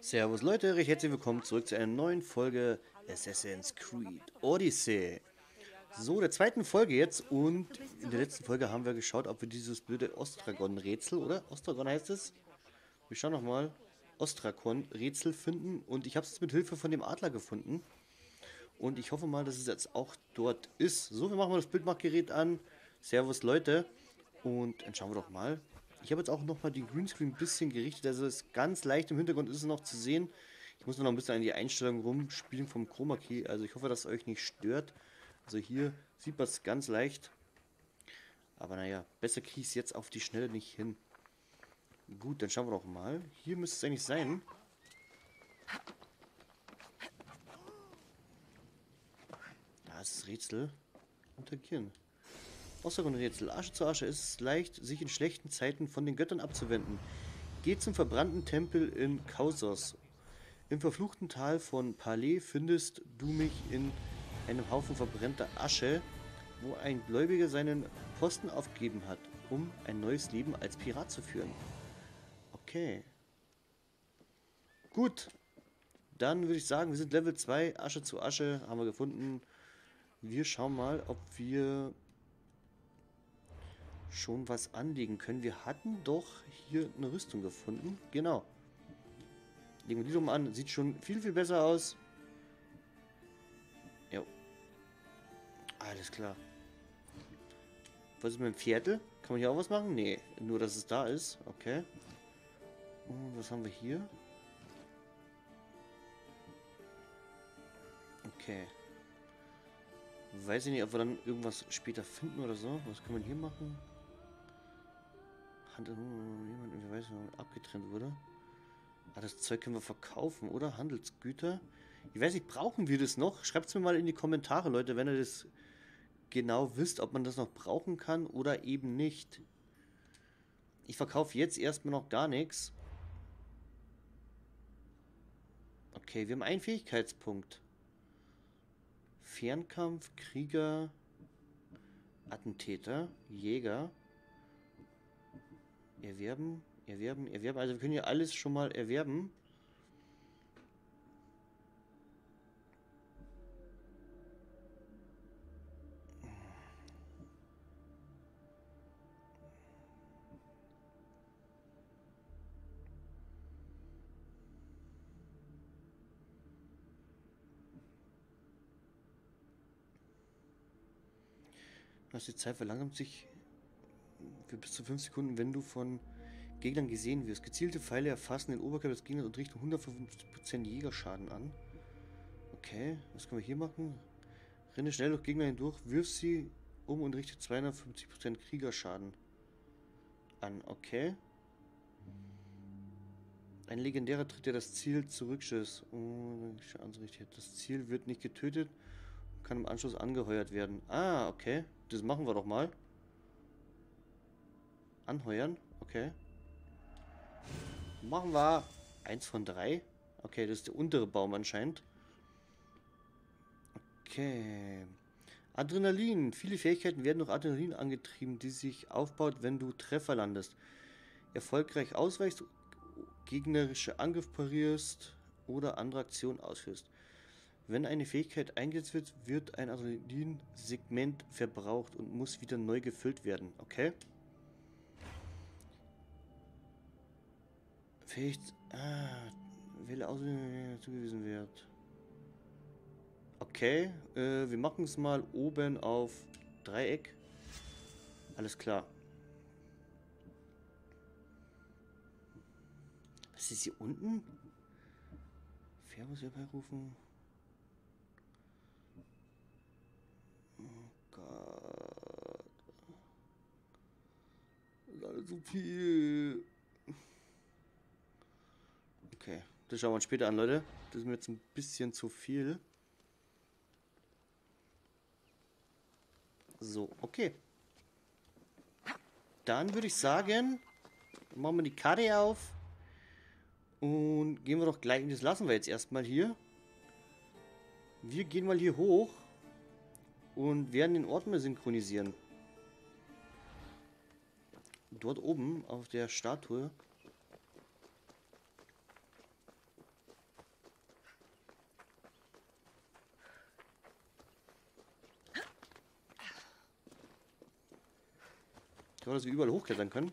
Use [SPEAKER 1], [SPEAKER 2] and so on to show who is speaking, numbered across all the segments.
[SPEAKER 1] Servus Leute, recht herzlich willkommen zurück zu einer neuen Folge Assassin's Creed Odyssey. So, der zweiten Folge jetzt und in der letzten Folge haben wir geschaut, ob wir dieses blöde Ostragon-Rätsel, oder? Ostragon heißt es? Wir schauen nochmal. Ostragon-Rätsel finden und ich habe es mit Hilfe von dem Adler gefunden. Und ich hoffe mal, dass es jetzt auch dort ist. So, wir machen mal das Bildmachgerät an. Servus Leute. Und dann schauen wir doch mal, ich habe jetzt auch nochmal die Greenscreen ein bisschen gerichtet, also ist ganz leicht im Hintergrund ist es noch zu sehen. Ich muss noch ein bisschen an die Einstellung rumspielen vom Chroma Key, also ich hoffe, dass es euch nicht stört. Also hier sieht man es ganz leicht. Aber naja, besser kriege ich es jetzt auf die Schnelle nicht hin. Gut, dann schauen wir doch mal. Hier müsste es eigentlich sein. Das Rätsel. Untergieren. Ostragon-Rätsel. Asche zu Asche ist es leicht, sich in schlechten Zeiten von den Göttern abzuwenden. Geh zum verbrannten Tempel in Kausos. Im verfluchten Tal von Palais findest du mich in einem Haufen verbrannter Asche, wo ein Gläubiger seinen Posten aufgegeben hat, um ein neues Leben als Pirat zu führen. Okay. Gut. Dann würde ich sagen, wir sind Level 2, Asche zu Asche, haben wir gefunden. Wir schauen mal, ob wir schon was anlegen können. Wir hatten doch hier eine Rüstung gefunden. Genau. Legen wir die mal an. Sieht schon viel, viel besser aus. Jo. Alles klar. Was ist mit dem Viertel? Kann man hier auch was machen? Nee, nur dass es da ist. Okay. Und was haben wir hier? Okay. Weiß ich nicht, ob wir dann irgendwas später finden oder so. Was kann man hier machen? Handel, jemand irgendwie weiß, abgetrennt wurde. Ah, das Zeug können wir verkaufen, oder? Handelsgüter. Ich weiß nicht, brauchen wir das noch? Schreibt es mir mal in die Kommentare, Leute, wenn ihr das genau wisst, ob man das noch brauchen kann oder eben nicht. Ich verkaufe jetzt erstmal noch gar nichts. Okay, wir haben einen Fähigkeitspunkt. Fernkampf, Krieger, Attentäter, Jäger. Erwerben, erwerben, erwerben. Also wir können hier alles schon mal erwerben. Was die Zeit verlangsamt sich für bis zu 5 Sekunden, wenn du von Gegnern gesehen wirst. Gezielte Pfeile erfassen den Oberkörper des Gegners und richten 150% Jägerschaden an. Okay, was können wir hier machen? Renne schnell durch Gegner hindurch, wirf sie um und richte 250% Kriegerschaden an. Okay. Ein legendärer Tritt, der das Ziel zurückschießt. Oh, das Ziel wird nicht getötet und kann im Anschluss angeheuert werden. Ah, okay. Das machen wir doch mal. Anheuern. Okay. Machen wir eins von drei. Okay, das ist der untere Baum anscheinend. Okay. Adrenalin. Viele Fähigkeiten werden durch Adrenalin angetrieben, die sich aufbaut, wenn du Treffer landest. Erfolgreich ausweichst, gegnerische Angriff parierst oder andere Aktionen ausführst. Wenn eine Fähigkeit eingesetzt wird, wird ein Adrenalin-Segment verbraucht und muss wieder neu gefüllt werden. Okay. Fähig... Ah, wähle aus, zugewiesen wird. Okay, äh, wir machen es mal oben auf Dreieck. Alles klar. Was ist hier unten? Färbus herbeirufen. Oh Gott. Das ist alles so viel. Okay, das schauen wir uns später an, Leute. Das ist mir jetzt ein bisschen zu viel. So, okay. Dann würde ich sagen, machen wir die Karte auf. Und gehen wir doch gleich, das lassen wir jetzt erstmal hier. Wir gehen mal hier hoch und werden den Ort mal synchronisieren. Dort oben auf der Statue glaube, dass wir überall hochklettern können.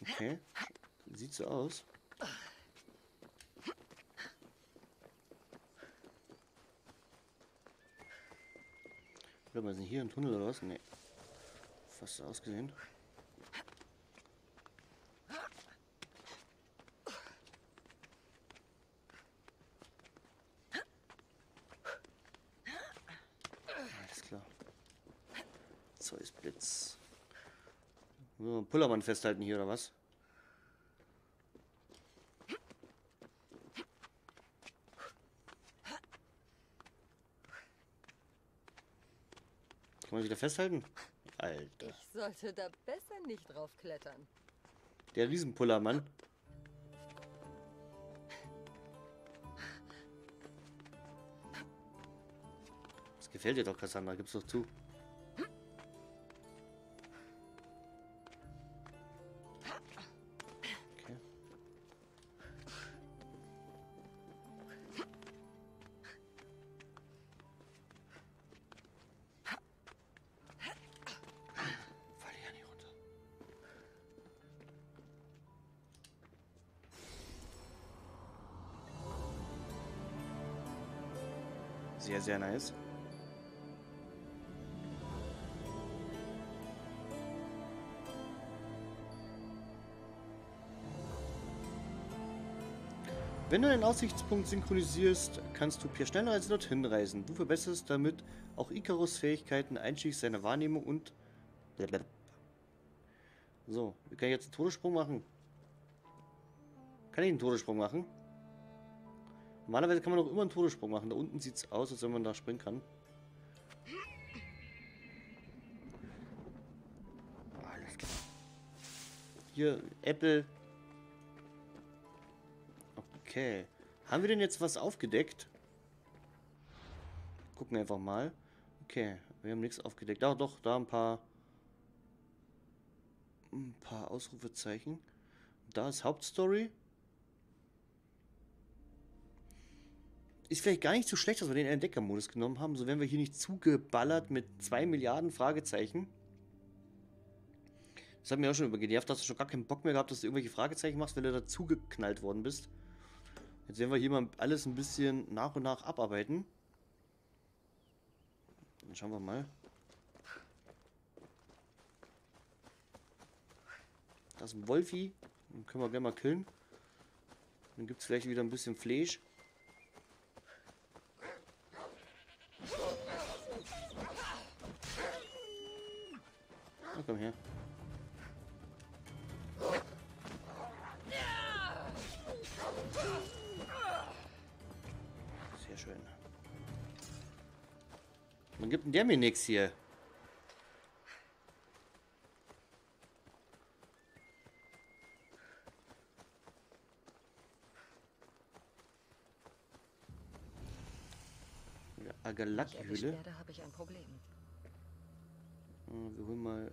[SPEAKER 1] Okay. Sieht so aus. Oder mal, sind hier ein Tunnel oder was? Nee. Fast ausgesehen. Alles klar. Zeus Blitz. So, Pullermann festhalten hier oder was? Kann man sich da festhalten? Alter.
[SPEAKER 2] Ich sollte da besser nicht drauf klettern.
[SPEAKER 1] Der Riesenpullermann. Das gefällt dir doch, Cassandra. Gib's doch zu. Sehr, nice. Wenn du den Aussichtspunkt synchronisierst, kannst du per Schnellreise dorthin reisen. Du verbesserst damit auch Icarus Fähigkeiten, einschließlich seiner Wahrnehmung und... So, wie kann ich jetzt einen Todessprung machen? Kann ich einen Todessprung machen? Normalerweise kann man doch immer einen Todessprung machen. Da unten sieht es aus, als wenn man da springen kann. Alles klar. Hier, Apple. Okay. Haben wir denn jetzt was aufgedeckt? Gucken wir einfach mal. Okay, wir haben nichts aufgedeckt. Doch, doch, da ein paar... Ein paar Ausrufezeichen. Da ist Hauptstory. Ist vielleicht gar nicht so schlecht, dass wir den Entdeckermodus genommen haben. So werden wir hier nicht zugeballert mit 2 Milliarden Fragezeichen. Das hat mir auch schon übergenervt. Hast du schon gar keinen Bock mehr gehabt, dass du irgendwelche Fragezeichen machst, weil du da zugeknallt worden bist. Jetzt werden wir hier mal alles ein bisschen nach und nach abarbeiten. Dann schauen wir mal. Da ist ein Wolfi. Den können wir gerne mal killen. Dann gibt es vielleicht wieder ein bisschen Fleisch. Na komm her. Sehr schön. Man gibt denn der mir nichts hier? Ja,
[SPEAKER 2] Wenn ich erwischt
[SPEAKER 1] Agalaki-Hülle.
[SPEAKER 2] werde, habe ich ein Problem.
[SPEAKER 1] Äh, Wir holen mal.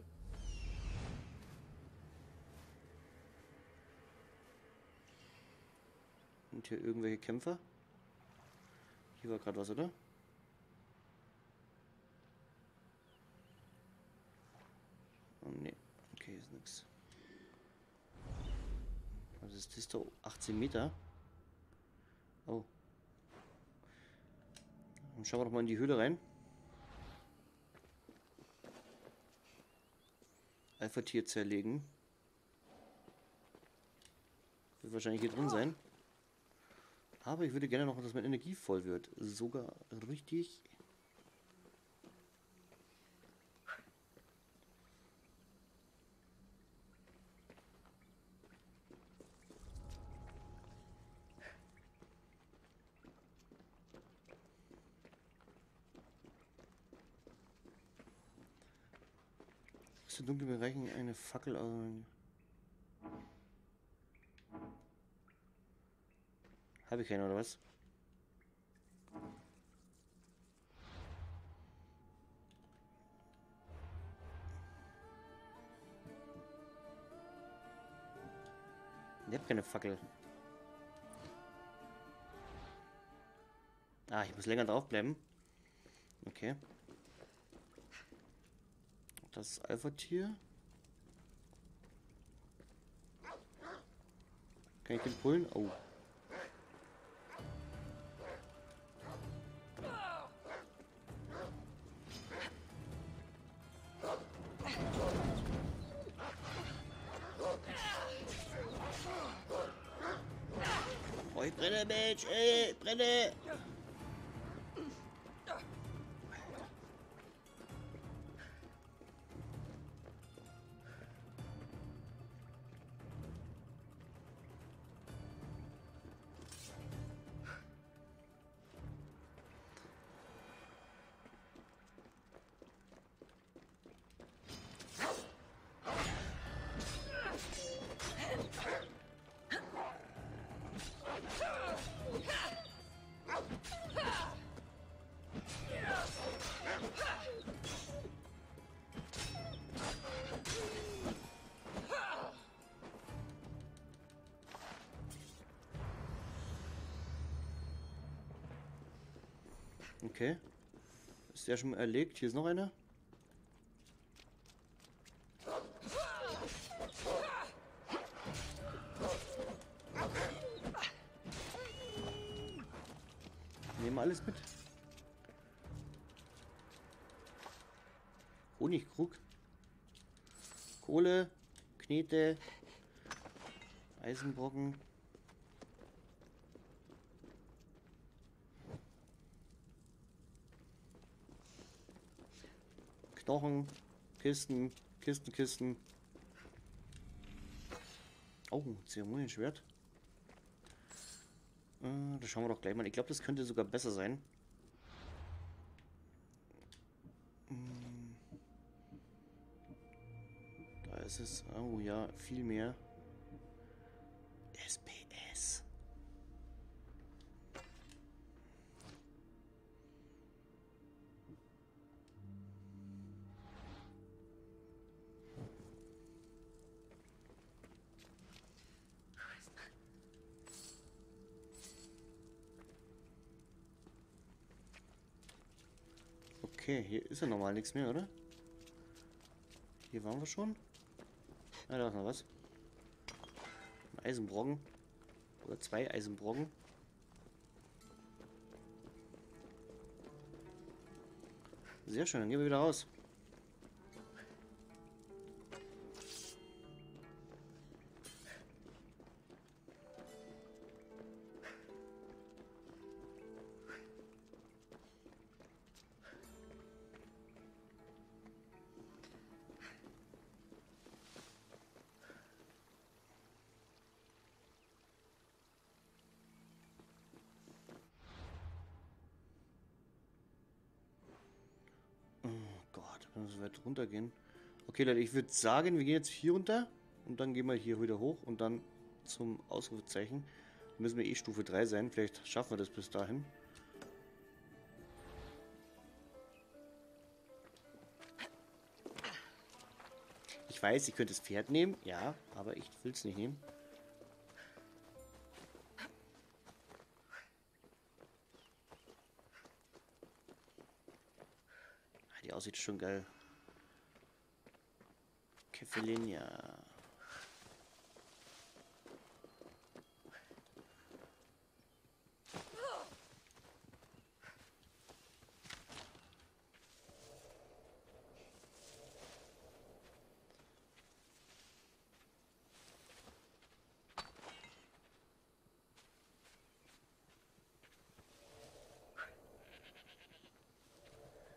[SPEAKER 1] Und hier irgendwelche Kämpfer? Hier war gerade was, oder? Oh ne, okay, ist nix. Was ist das da? 18 Meter? Oh. Dann schauen wir doch mal in die Höhle rein. Alpha-Tier zerlegen. Wird wahrscheinlich hier drin sein. Aber ich würde gerne noch, dass meine Energie voll wird. Sogar richtig. Aus den dunklen Bereichen eine Fackel aus. Habe ich keine, oder was? Ich habe keine Fackel. Ah, ich muss länger draufbleiben. Okay. Das Alpha-Tier. Kann ich den pullen? Oh. Oh, ich brenne, Mensch! Ey, brenne! Okay. Ist der schon erlegt? Hier ist noch einer. Nehmen wir alles mit. Honigkrug. Kohle, Knete, Eisenbrocken. Knochen, Kisten, Kisten, Kisten. Oh, Zeremonienschwert. Äh, das schauen wir doch gleich mal. Ich glaube, das könnte sogar besser sein. Hm. Da ist es. Oh ja, viel mehr. Okay, hier ist ja normal nichts mehr, oder? Hier waren wir schon. Ah, da ist noch was. Ein Eisenbrocken. Oder zwei Eisenbrocken. Sehr schön, dann gehen wir wieder raus. Runtergehen. Okay, Leute, ich würde sagen, wir gehen jetzt hier runter und dann gehen wir hier wieder hoch und dann zum Ausrufezeichen. Dann müssen wir eh Stufe 3 sein. Vielleicht schaffen wir das bis dahin. Ich weiß, ich könnte das Pferd nehmen, ja, aber ich will es nicht nehmen. Ah, Die aussieht schon geil. Kefalinia.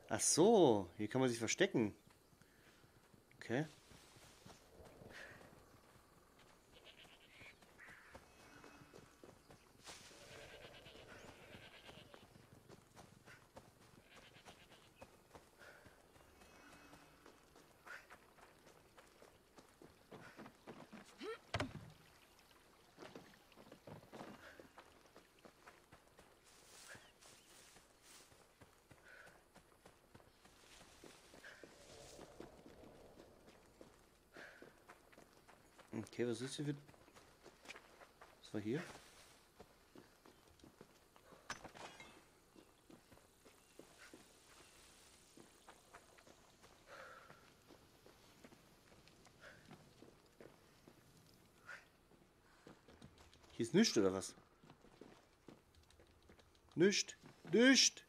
[SPEAKER 1] Ach so, hier kann man sich verstecken. Okay. Okay, was ist hier für... Was war hier? Hier ist nichts, oder was? Nicht, nicht.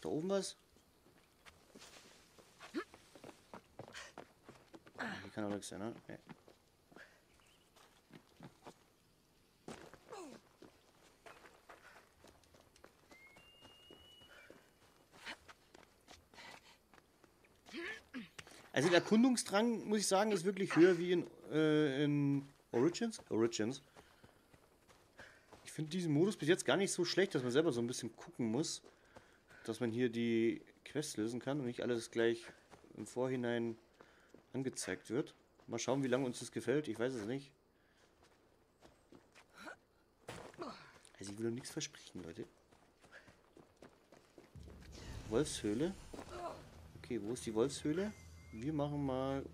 [SPEAKER 1] Da oben was? Kann auch nichts sein, ne? Nee. Also der Erkundungsdrang, muss ich sagen, ist wirklich höher wie in, äh, in Origins. Origins. Ich finde diesen Modus bis jetzt gar nicht so schlecht, dass man selber so ein bisschen gucken muss, dass man hier die Quests lösen kann und nicht alles gleich im Vorhinein angezeigt wird. Mal schauen, wie lange uns das gefällt. Ich weiß es nicht. Also ich will noch nichts versprechen, Leute. Wolfshöhle. Okay, wo ist die Wolfshöhle? Wir machen mal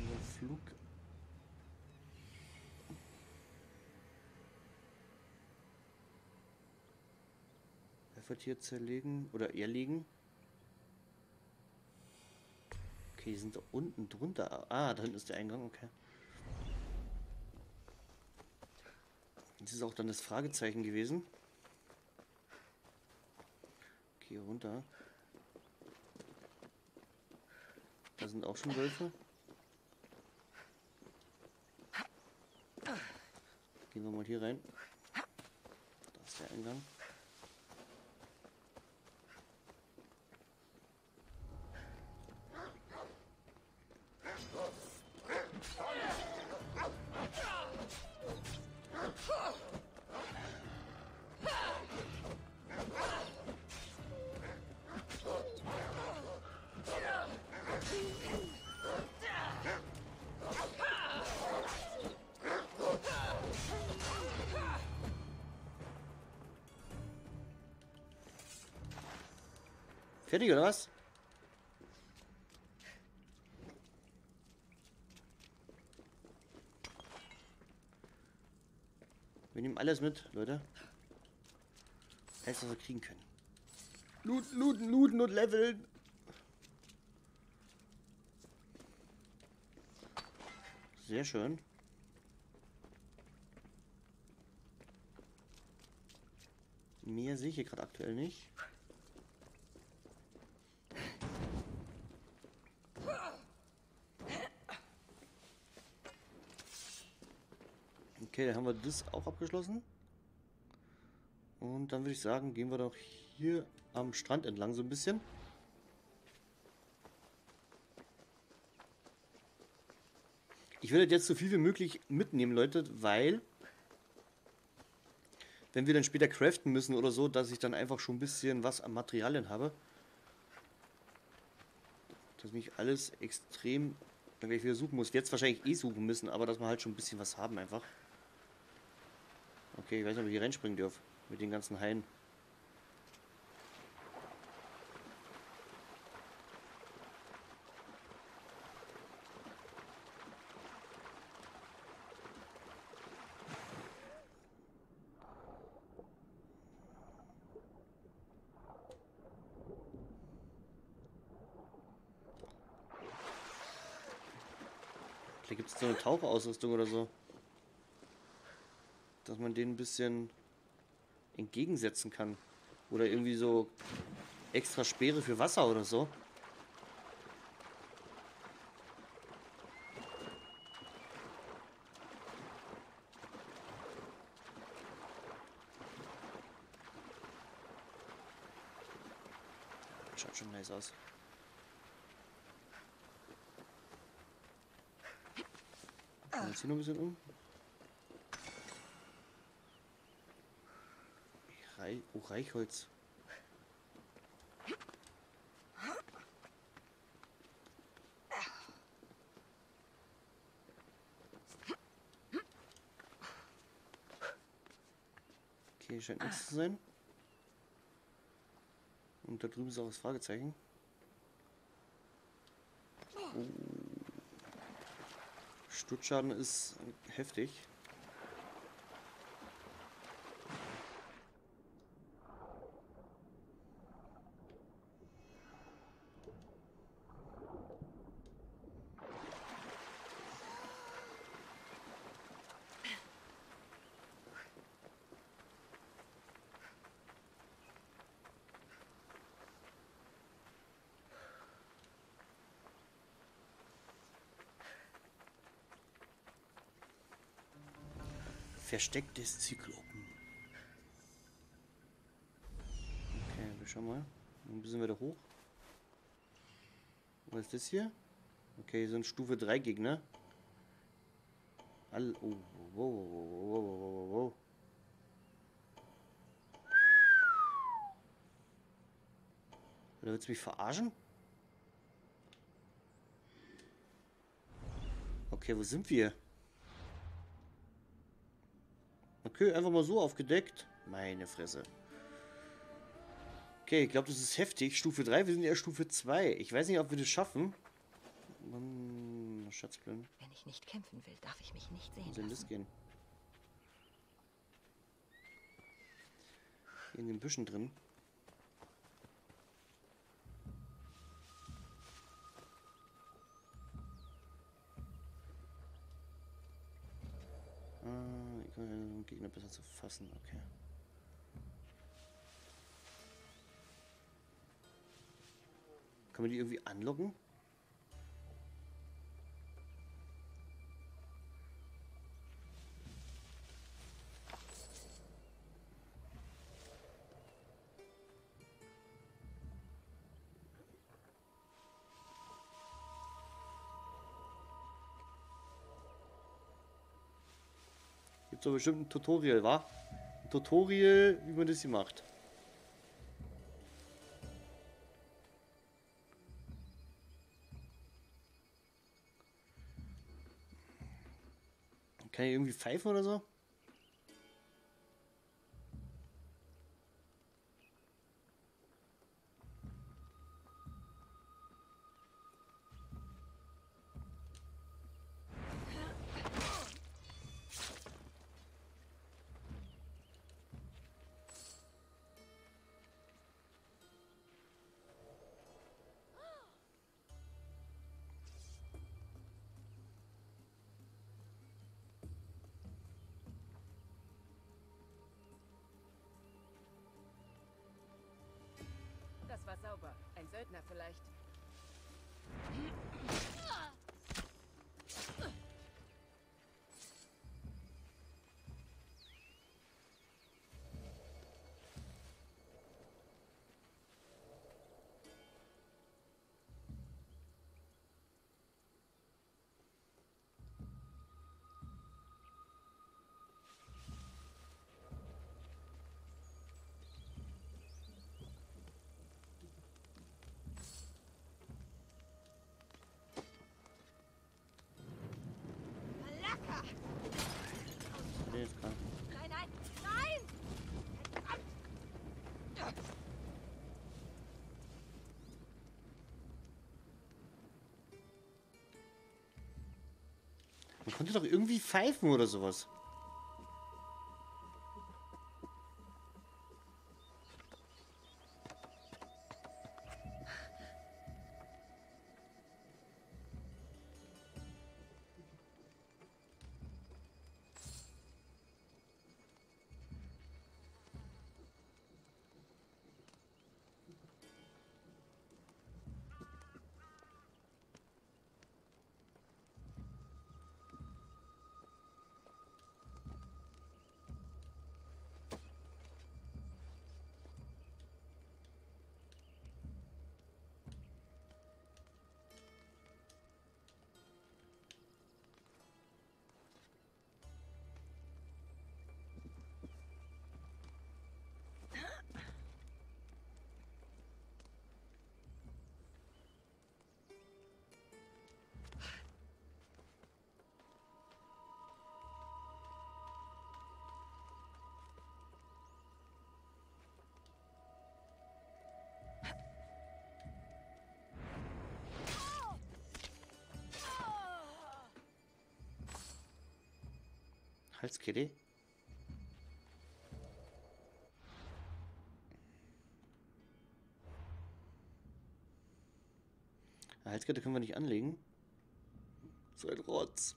[SPEAKER 1] unseren Flug. Pfeffertier zerlegen oder erlegen. Okay, die sind unten drunter. Ah, da hinten ist der Eingang, okay. Das ist auch dann das Fragezeichen gewesen. Okay, runter. Da sind auch schon Wölfe. Gehen wir mal hier rein. Da ist der Eingang. Fertig oder was? Wir nehmen alles mit, Leute. Alles, was wir kriegen können. Looten, looten, looten und leveln. Sehr schön. Mehr sehe ich hier gerade aktuell nicht. Okay, dann haben wir das auch abgeschlossen. Und dann würde ich sagen, gehen wir doch hier am Strand entlang so ein bisschen. Ich werde jetzt so viel wie möglich mitnehmen, Leute, weil wenn wir dann später craften müssen oder so, dass ich dann einfach schon ein bisschen was an Materialien habe. Dass mich alles extrem dann gleich wieder suchen muss. Jetzt wahrscheinlich eh suchen müssen, aber dass wir halt schon ein bisschen was haben einfach. Okay, ich weiß nicht, ob ich hier reinspringen dürfen. Mit den ganzen Haien. Vielleicht gibt es so eine Tauchausrüstung oder so. Dass man den ein bisschen entgegensetzen kann. Oder irgendwie so extra Speere für Wasser oder so. Schaut schon nice aus. Uns hier noch ein bisschen um. Oh, Reichholz. Okay, scheint nichts zu sein. Und da drüben ist auch das Fragezeichen. Oh. Stutzschaden ist heftig. Versteck des Zyklopen. Okay, wir schauen mal. Ein bisschen weiter hoch. Was ist das hier? Okay, hier sind Stufe 3 Gegner. All oh, wow, wow, wow, wow, wow, wow. Oder willst du mich verarschen? Okay, wo sind wir? Okay, einfach mal so aufgedeckt. Meine Fresse. Okay, ich glaube, das ist heftig. Stufe 3, wir sind ja Stufe 2. Ich weiß nicht, ob wir das schaffen. Schatzplan.
[SPEAKER 2] Wenn ich nicht kämpfen will, darf ich mich nicht sehen
[SPEAKER 1] soll das
[SPEAKER 2] lassen.
[SPEAKER 1] gehen? Hier in den Büschen drin. Ah, kann den Gegner besser zu fassen, okay. Kann man die irgendwie anlocken? So bestimmt ein Tutorial, wa? Ein Tutorial, wie man das hier macht. Kann ich irgendwie pfeifen oder so? Man konnte doch irgendwie pfeifen oder sowas. Halskette. Eine Halskette können wir nicht anlegen. So ein Rotz.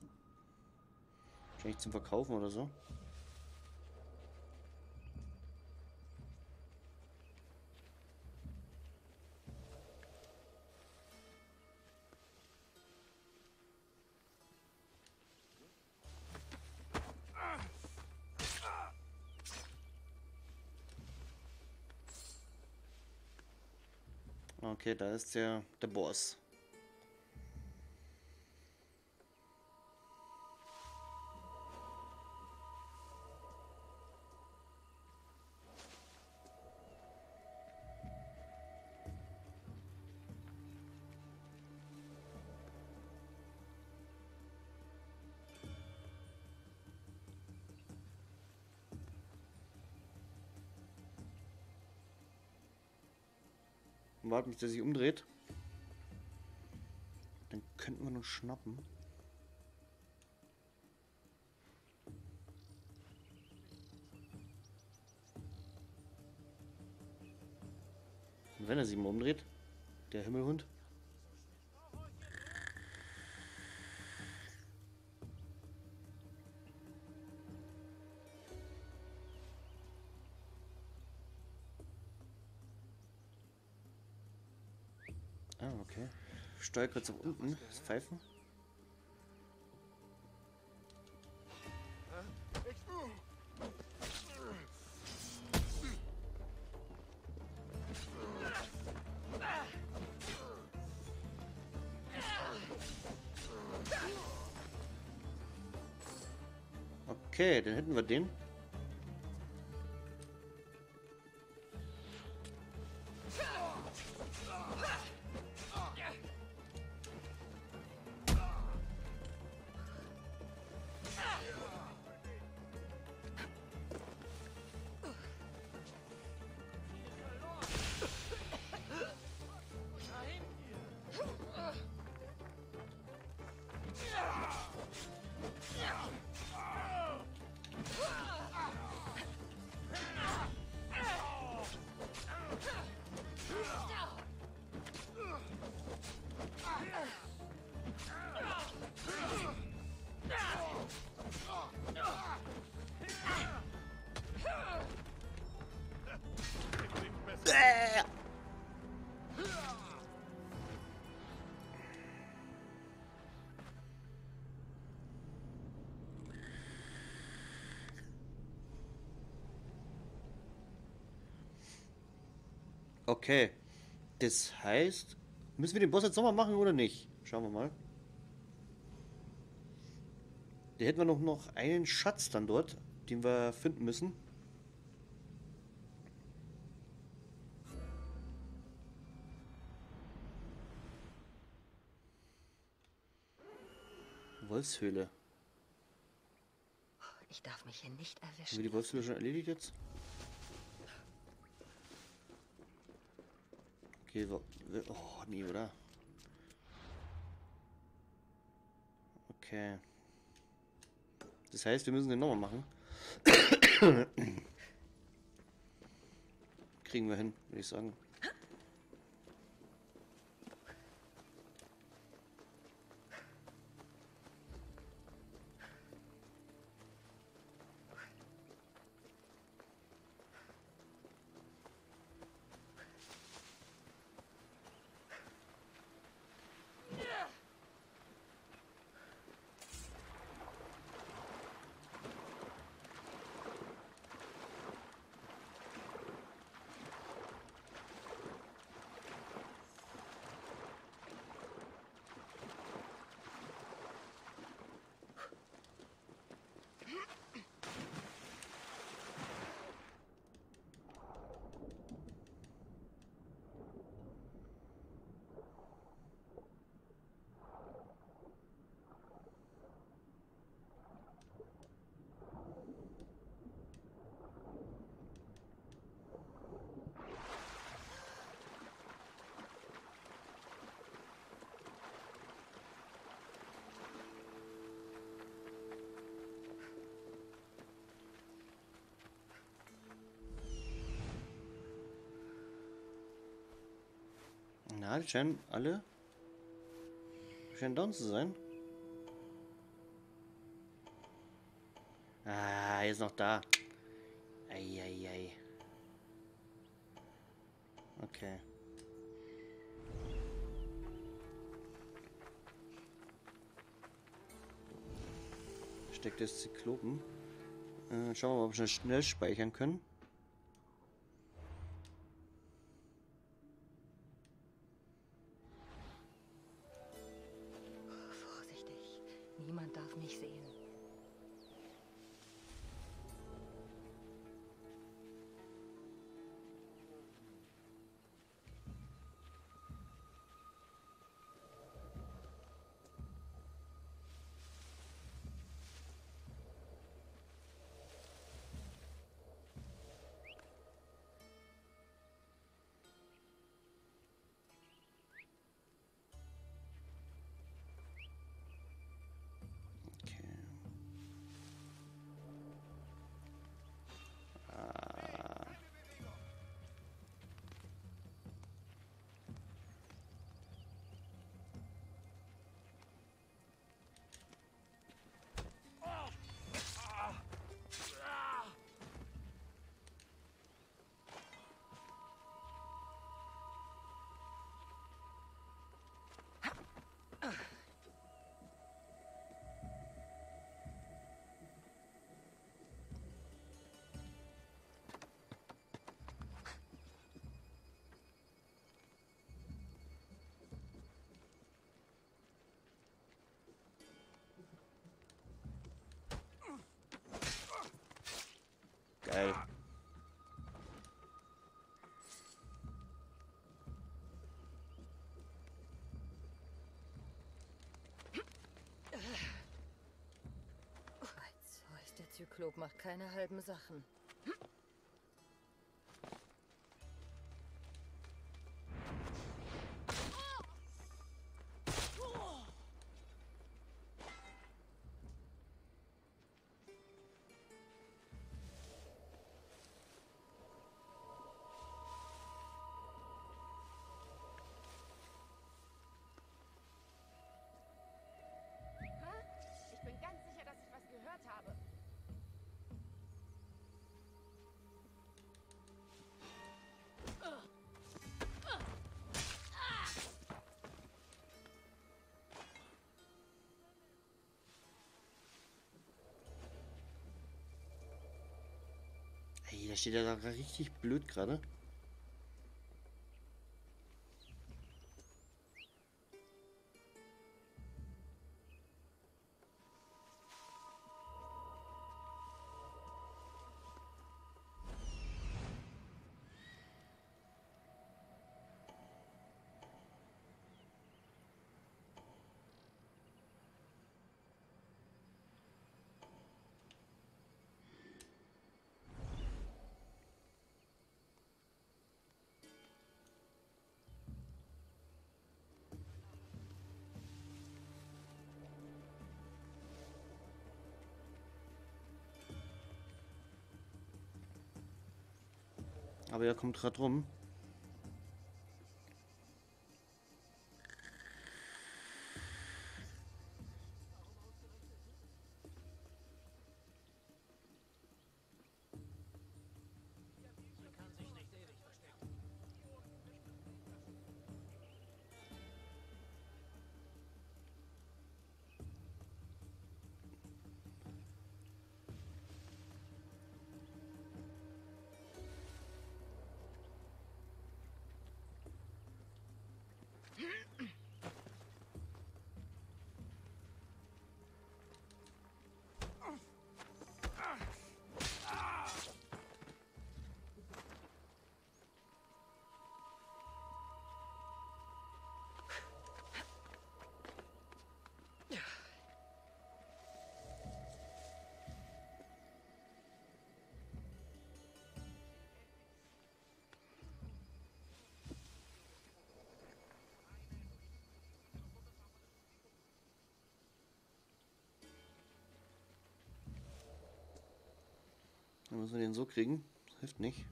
[SPEAKER 1] Wahrscheinlich zum Verkaufen oder so. Okay, da ist der, der Boss. Warten, bis der sich umdreht. Dann könnten wir noch schnappen. Und wenn er sich mal umdreht, der Himmelhund. Steuer kurz nach unten. Das Pfeifen. Okay, dann hätten wir den. Okay. Das heißt, müssen wir den Boss jetzt nochmal machen oder nicht? Schauen wir mal. Da hätten wir noch, noch einen Schatz dann dort, den wir finden müssen. Wolfshöhle.
[SPEAKER 2] Ich darf mich hier nicht
[SPEAKER 1] Haben wir
[SPEAKER 2] erwischen.
[SPEAKER 1] die Wolfshöhle schon erledigt jetzt? Okay, wo- oh, nee, oder? Okay. Das heißt, wir müssen den nochmal machen. Kriegen wir hin, würde ich sagen. Die scheinen alle. Scheinen down zu sein. Ah, er ist noch da. Eieiei. Okay. Steckt das Zyklopen. Äh, schauen wir mal, ob wir schnell speichern können. Ey.
[SPEAKER 2] Oh, der Zyklop macht keine halben Sachen.
[SPEAKER 1] Steht ja da richtig blöd gerade. Aber er kommt gerade rum. Dann müssen wir den so kriegen. Das hilft nicht.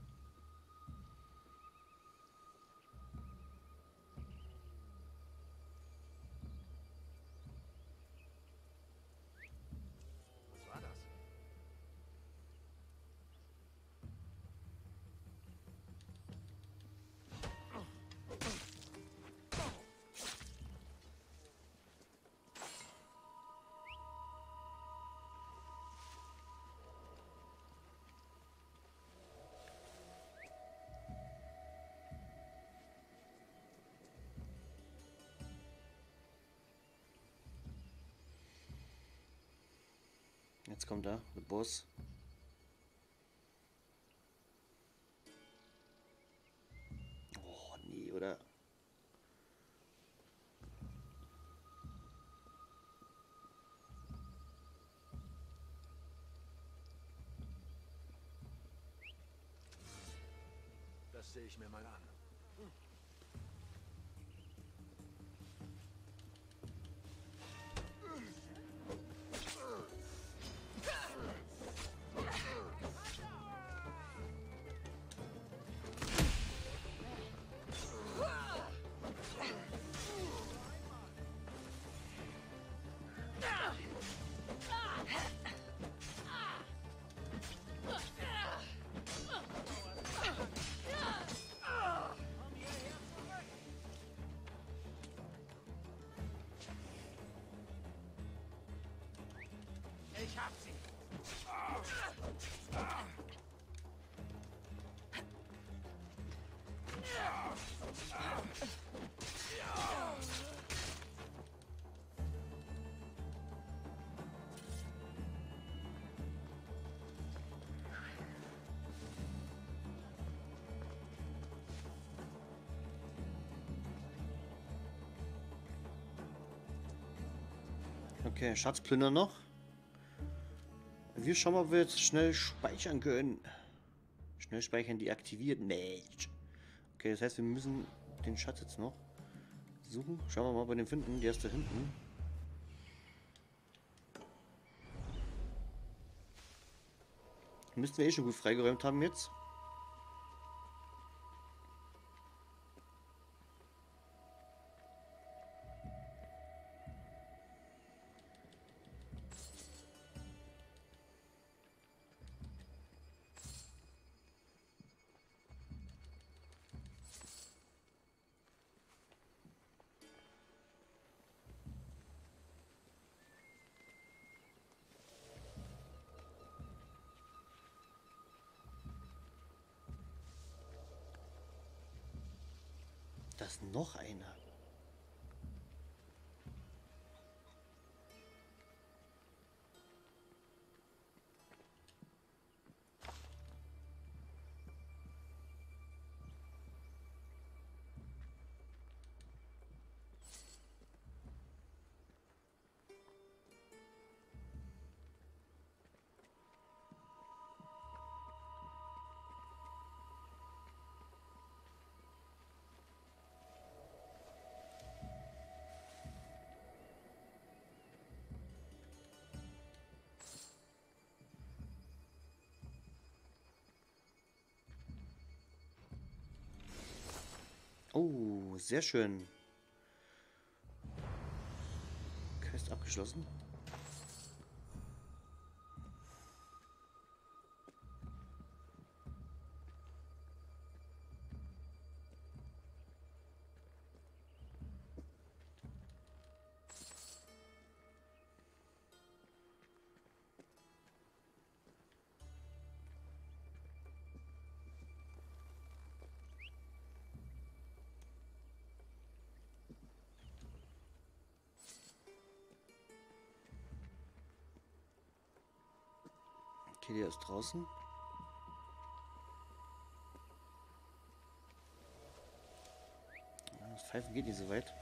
[SPEAKER 1] Jetzt kommt er, der Boss. Oh, nee, oder?
[SPEAKER 3] Das sehe ich mir mal an. Ich hab sie.
[SPEAKER 1] Okay, Schatzplünder noch. Wir schauen mal, ob wir jetzt schnell speichern können. Schnell speichern deaktiviert. Nee. Okay, das heißt, wir müssen den Schatz jetzt noch suchen. Schauen wir mal, ob wir den finden. Der ist da hinten. Müssten wir eh schon gut freigeräumt haben jetzt. Noch einer. Sehr schön. Quest abgeschlossen. Der ist draußen. Das Pfeifen geht nicht so weit.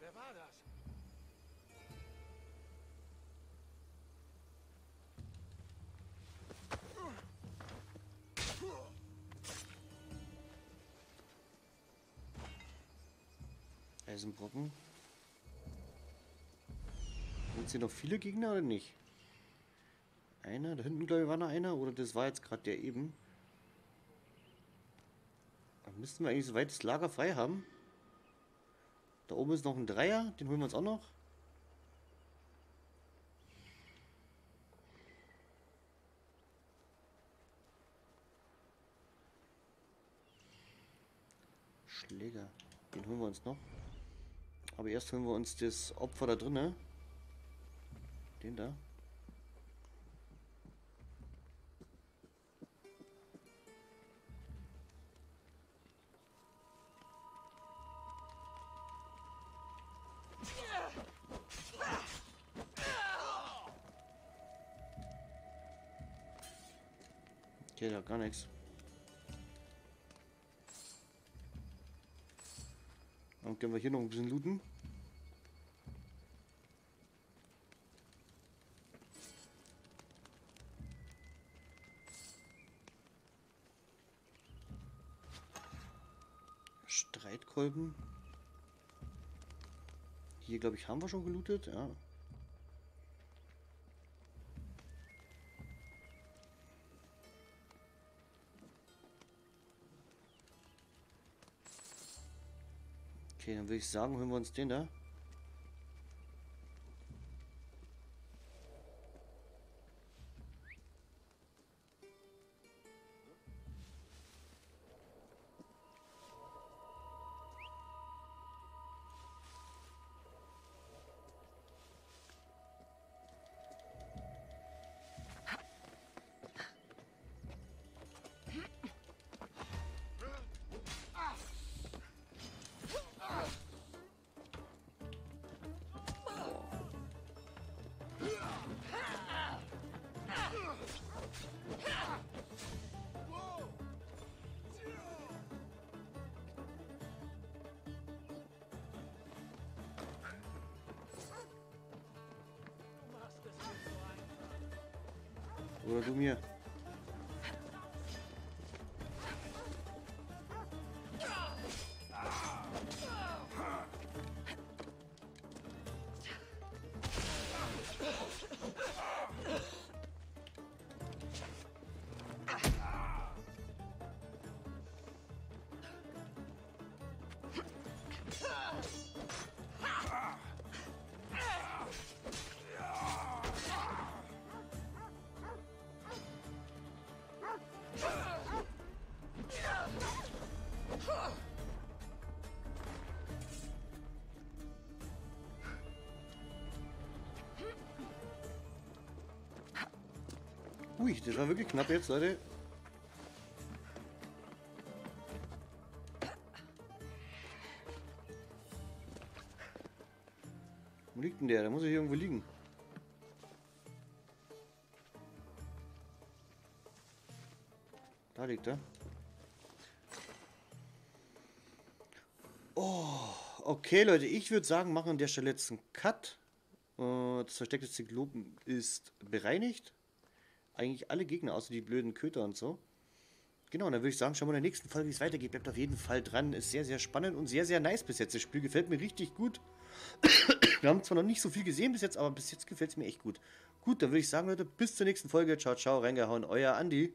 [SPEAKER 3] Wer war das?
[SPEAKER 1] Eisenbrocken. Sind hier noch viele Gegner oder nicht? Einer? Da hinten, glaube ich, war noch einer. Oder das war jetzt gerade der eben. Dann müssten wir eigentlich soweit das Lager frei haben. Da oben ist noch ein Dreier. Den holen wir uns auch noch. Schläger. Den holen wir uns noch. Aber erst holen wir uns das Opfer da drinnen. Den da. Okay, da gar nichts. Dann können wir hier noch ein bisschen looten. Streitkolben. Hier, glaube ich, haben wir schon gelootet, ja. Okay, dann würde ich sagen, holen wir uns den da. Ui, das war wirklich knapp jetzt, Leute. Wo liegt denn der? Der muss hier irgendwo liegen. Da liegt er. Oh, okay, Leute. Ich würde sagen, machen an der Stelle jetzt einen Cut. Äh, Das versteckte Zyklopen ist bereinigt. Eigentlich alle Gegner, außer die blöden Köter und so. Genau, dann würde ich sagen, schauen wir in der nächsten Folge, wie es weitergeht. Bleibt auf jeden Fall dran. Ist sehr, sehr spannend und sehr, sehr nice bis jetzt. Das Spiel gefällt mir richtig gut. Wir haben zwar noch nicht so viel gesehen bis jetzt, aber bis jetzt gefällt es mir echt gut. Gut, dann würde ich sagen, Leute, bis zur nächsten Folge. Ciao, ciao, reingehauen. Euer Andi.